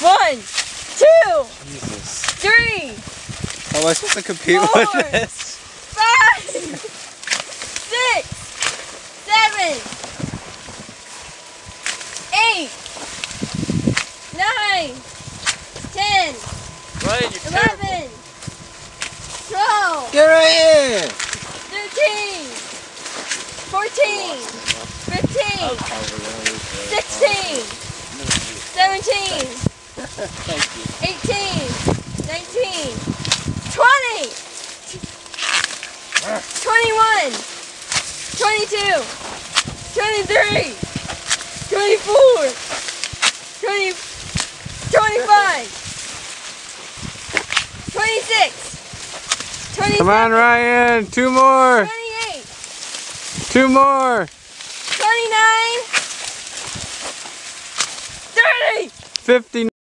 One, two, Jesus. three, How am I supposed to compete Four. with this? five, six, seven, eight, nine, ten, Ryan, you're eleven, twelve, Get right here! thirteen, fourteen, fifteen, Thank you. 18, 19, 20, 21, 22, 23, 24, 25, 26, 27, Come on, Ryan. Two more. 28. Two more. 29. 30. 59.